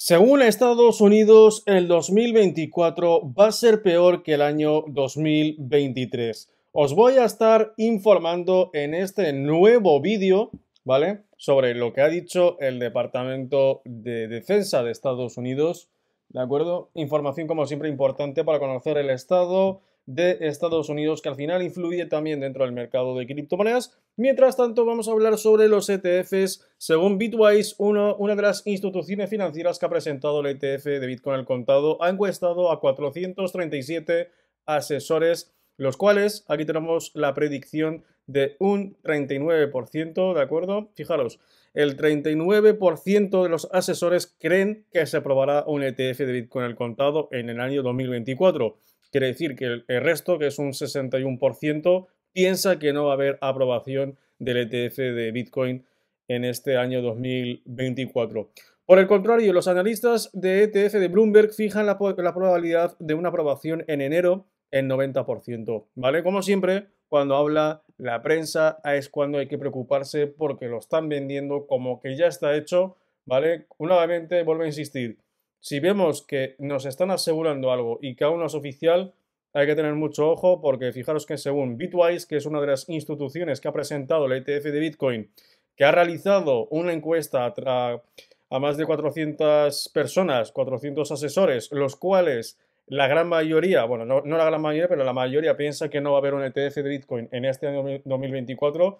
Según Estados Unidos, el 2024 va a ser peor que el año 2023. Os voy a estar informando en este nuevo vídeo, ¿vale? Sobre lo que ha dicho el Departamento de Defensa de Estados Unidos, ¿de acuerdo? Información como siempre importante para conocer el estado de Estados Unidos que al final influye también dentro del mercado de criptomonedas. Mientras tanto, vamos a hablar sobre los ETFs. Según Bitwise, uno, una de las instituciones financieras que ha presentado el ETF de Bitcoin al contado ha encuestado a 437 asesores, los cuales aquí tenemos la predicción de un 39%, ¿de acuerdo? Fijaros, el 39% de los asesores creen que se aprobará un ETF de Bitcoin al contado en el año 2024. Quiere decir que el, resto, que es un 61%, piensa que no va a haber aprobación del ETF de Bitcoin en este año 2024. Por el contrario, los analistas de ETF de Bloomberg fijan la, probabilidad de una aprobación en enero en 90%, ¿vale? Como siempre, cuando habla la prensa es cuando hay que preocuparse porque lo están vendiendo como que ya está hecho, ¿vale? Nuevamente, vuelvo a insistir, si vemos que nos están asegurando algo y que aún no es oficial, hay que tener mucho ojo porque fijaros que según Bitwise, que es una de las instituciones que ha presentado el ETF de Bitcoin, que ha realizado una encuesta a, más de 400 personas, 400 asesores, los cuales la gran mayoría, bueno, no, no, la gran mayoría, pero la mayoría piensa que no va a haber un ETF de Bitcoin en este año 2024.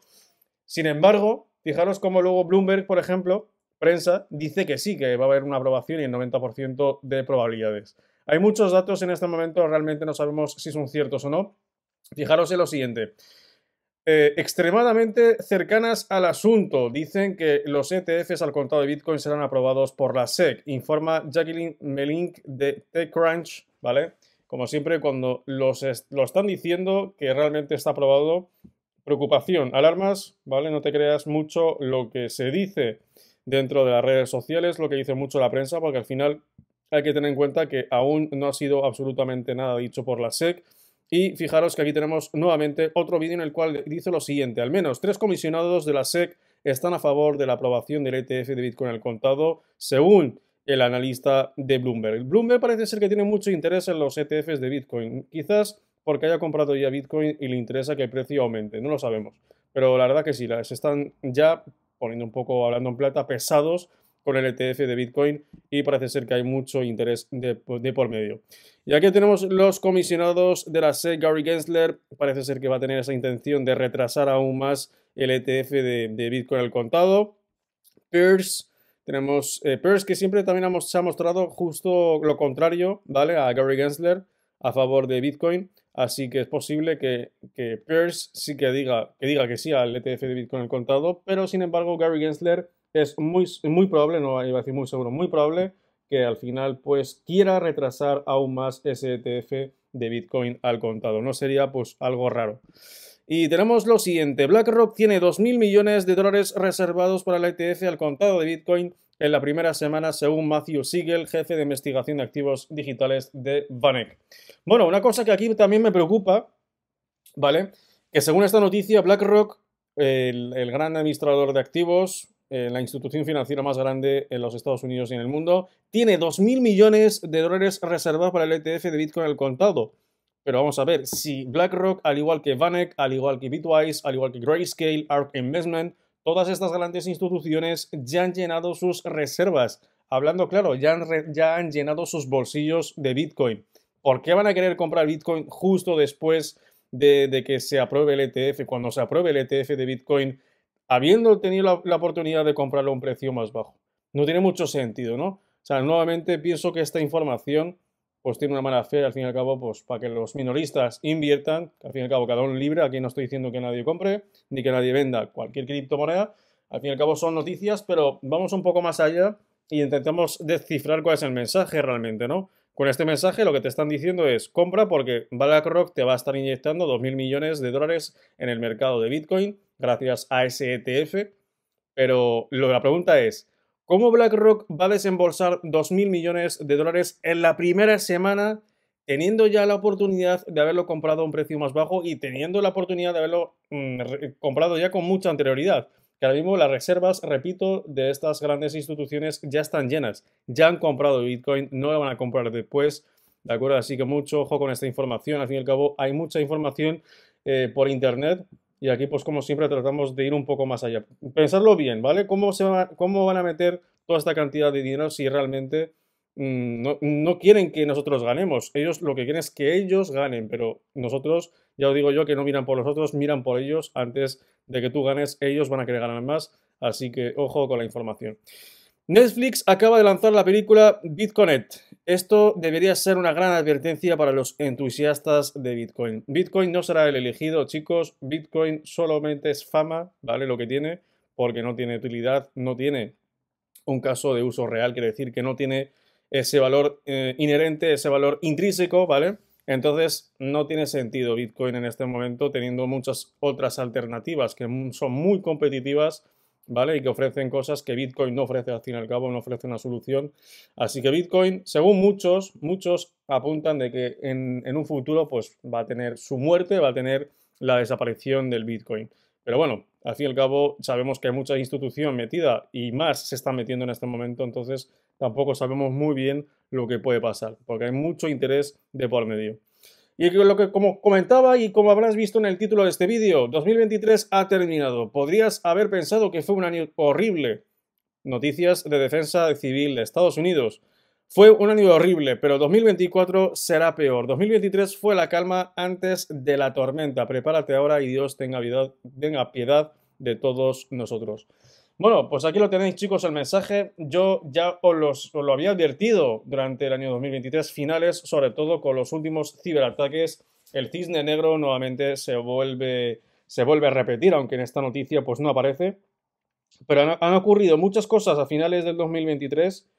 Sin embargo, fijaros cómo luego Bloomberg, por ejemplo, prensa dice que sí, que va a haber una aprobación y el 90% de probabilidades. Hay muchos datos en este momento, realmente no sabemos si son ciertos o no. Fijaros en lo siguiente. Eh, extremadamente cercanas al asunto. Dicen que los ETFs al contado de Bitcoin serán aprobados por la SEC, informa Jacqueline Melink de TechCrunch, ¿vale? Como siempre, cuando los lo están diciendo que realmente está aprobado, preocupación, alarmas, ¿vale? No te creas mucho lo que se dice dentro de las redes sociales, lo que dice mucho la prensa, porque al final hay que tener en cuenta que aún no ha sido absolutamente nada dicho por la SEC. Y fijaros que aquí tenemos nuevamente otro vídeo en el cual dice lo siguiente, al menos tres comisionados de la SEC están a favor de la aprobación del ETF de Bitcoin al contado, según el analista de Bloomberg. Bloomberg parece ser que tiene mucho interés en los ETFs de Bitcoin, quizás porque haya comprado ya Bitcoin y le interesa que el precio aumente, no lo sabemos. Pero la verdad que sí, las están ya poniendo un poco, hablando en plata, pesados con el ETF de Bitcoin y parece ser que hay mucho interés de, por medio. Y aquí tenemos los comisionados de la SEC, Gary Gensler, parece ser que va a tener esa intención de retrasar aún más el ETF de, Bitcoin al contado. Pierce, tenemos eh, que siempre también se ha mostrado justo lo contrario, ¿vale? A Gary Gensler a favor de Bitcoin. Así que es posible que, Pierce sí que diga, que diga que sí al ETF de Bitcoin al contado, pero sin embargo Gary Gensler es muy, muy probable, no iba a decir muy seguro, muy probable que al final pues quiera retrasar aún más ese ETF de Bitcoin al contado. No sería pues algo raro. Y tenemos lo siguiente, BlackRock tiene 2.000 millones de dólares reservados para el ETF al contado de Bitcoin en la primera semana, según Matthew Siegel, jefe de investigación de activos digitales de Vanek. Bueno, una cosa que aquí también me preocupa, ¿vale? Que según esta noticia, BlackRock, el, gran administrador de activos, eh, la institución financiera más grande en los Estados Unidos y en el mundo, tiene 2.000 millones de dólares reservados para el ETF de Bitcoin al contado. Pero vamos a ver, si BlackRock, al igual que Vanek, al igual que Bitwise, al igual que Grayscale, ARK Investment, todas estas grandes instituciones ya han llenado sus reservas. Hablando claro, ya han, ya han llenado sus bolsillos de Bitcoin. ¿Por qué van a querer comprar Bitcoin justo después de, que se apruebe el ETF? Cuando se apruebe el ETF de Bitcoin, habiendo tenido la, oportunidad de comprarlo a un precio más bajo. No tiene mucho sentido, ¿no? O sea, nuevamente pienso que esta información pues tiene una mala fe, al fin y al cabo, pues para que los minoristas inviertan, al fin y al cabo cada uno libre, aquí no estoy diciendo que nadie compre, ni que nadie venda cualquier criptomoneda, al fin y al cabo son noticias, pero vamos un poco más allá y intentamos descifrar cuál es el mensaje realmente, ¿no? Con este mensaje lo que te están diciendo es compra porque BlackRock te va a estar inyectando 2.000 millones de dólares en el mercado de Bitcoin gracias a ese ETF, pero la pregunta es, ¿Cómo BlackRock va a desembolsar 2.000 millones de dólares en la primera semana, teniendo ya la oportunidad de haberlo comprado a un precio más bajo y teniendo la oportunidad de haberlo mm, comprado ya con mucha anterioridad? que ahora mismo las reservas, repito, de estas grandes instituciones ya están llenas, ya han comprado Bitcoin, no lo van a comprar después, ¿de acuerdo? Así que mucho ojo con esta información, al fin y al cabo hay mucha información eh, por Internet y aquí pues como siempre tratamos de ir un poco más allá. Pensarlo bien, ¿vale? ¿Cómo, se cómo van a meter toda esta cantidad de dinero si realmente mm, no, no, quieren que nosotros ganemos? Ellos lo que quieren es que ellos ganen, pero nosotros, ya os digo yo, que no miran por los otros, miran por ellos antes de que tú ganes, ellos van a querer ganar más, así que ojo con la información. Netflix acaba de lanzar la película BitConnect. Esto debería ser una gran advertencia para los entusiastas de Bitcoin. Bitcoin no será el elegido, chicos. Bitcoin solamente es fama, ¿vale? Lo que tiene, porque no tiene utilidad, no tiene un caso de uso real, quiere decir que no tiene ese valor eh, inherente, ese valor intrínseco, ¿vale? Entonces no tiene sentido Bitcoin en este momento teniendo muchas otras alternativas que son muy competitivas ¿vale? Y que ofrecen cosas que Bitcoin no ofrece al fin y al cabo, no ofrece una solución. Así que Bitcoin, según muchos, muchos apuntan de que en, un futuro pues va a tener su muerte, va a tener la desaparición del Bitcoin. Pero bueno, al fin y al cabo sabemos que hay mucha institución metida y más se está metiendo en este momento, entonces tampoco sabemos muy bien lo que puede pasar, porque hay mucho interés de por medio. Y lo que como comentaba y como habrás visto en el título de este vídeo, 2023 ha terminado. Podrías haber pensado que fue un año horrible. Noticias de defensa civil de Estados Unidos. Fue un año horrible, pero 2024 será peor. 2023 fue la calma antes de la tormenta. Prepárate ahora y Dios tenga, tenga piedad de todos nosotros. Bueno, pues aquí lo tenéis chicos el mensaje. Yo ya os, lo había advertido durante el año 2023 finales, sobre todo con los últimos ciberataques. El cisne negro nuevamente se vuelve, se vuelve a repetir, aunque en esta noticia pues no aparece. Pero han, ocurrido muchas cosas a finales del 2023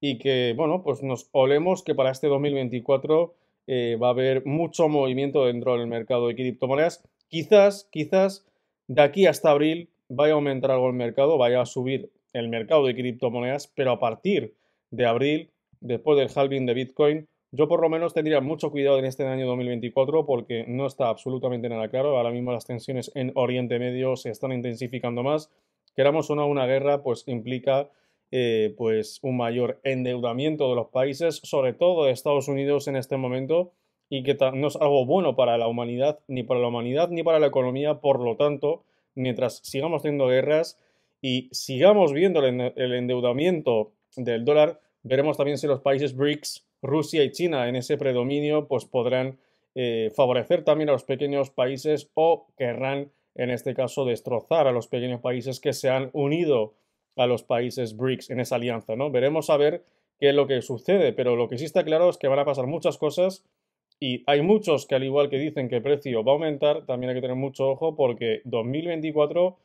y que, bueno, pues nos olemos que para este 2024 eh, va a haber mucho movimiento dentro del mercado de criptomonedas. Quizás, quizás de aquí hasta abril vaya a aumentar algo el mercado, vaya a subir el mercado de criptomonedas, pero a partir de abril, después del halving de Bitcoin, yo por lo menos tendría mucho cuidado en este año 2024 porque no está absolutamente nada claro. Ahora mismo las tensiones en Oriente Medio se están intensificando más. Queramos o no, una guerra pues implica eh, pues un mayor endeudamiento de los países, sobre todo de Estados Unidos en este momento, y que no es algo bueno para la humanidad, ni para la humanidad, ni para la economía. Por lo tanto, mientras sigamos teniendo guerras y sigamos viendo el endeudamiento del dólar, veremos también si los países BRICS, Rusia y China en ese predominio, pues podrán eh, favorecer también a los pequeños países o querrán, en este caso, destrozar a los pequeños países que se han unido a los países BRICS en esa alianza, ¿no? Veremos a ver qué es lo que sucede, pero lo que sí está claro es que van a pasar muchas cosas y hay muchos que al igual que dicen que el precio va a aumentar, también hay que tener mucho ojo porque 2024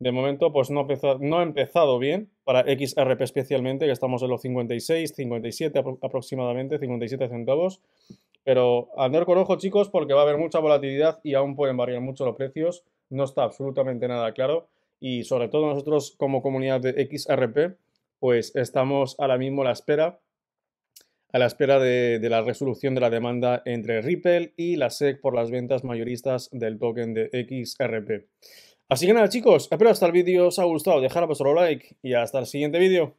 de momento pues no ha, empezado, no ha empezado bien para XRP especialmente, que estamos en los 56, 57 aproximadamente, 57 centavos. Pero andar con ojo chicos porque va a haber mucha volatilidad y aún pueden variar mucho los precios. No está absolutamente nada claro y sobre todo nosotros como comunidad de XRP pues estamos ahora mismo a la espera a la espera de, la resolución de la demanda entre Ripple y la SEC por las ventas mayoristas del token de XRP. Así que nada chicos, espero hasta el vídeo os ha gustado, dejar vuestro like y hasta el siguiente vídeo.